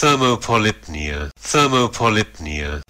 thermopolypnea, thermopolypnea,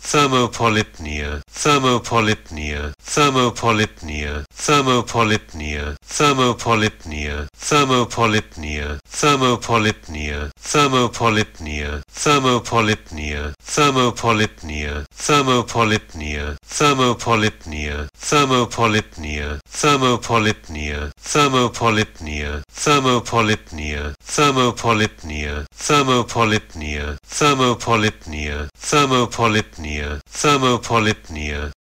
thermopolypnea, thermopolypnea, thermopolypnea, thermopolypnea, thermopolypnea, thermopolypnea, thermopolypnea, thermopolypnea, thermopolypnea, thermopolypnea, thermopolypnea, thermopolypnea, thermopolypnea, thermopolypnea, thermopolypnea, thermopolypnea, thermopolypnea, thermopolypnea, thermopolypnea, thermopolypnea, thermopolypnea, thermopolypnea,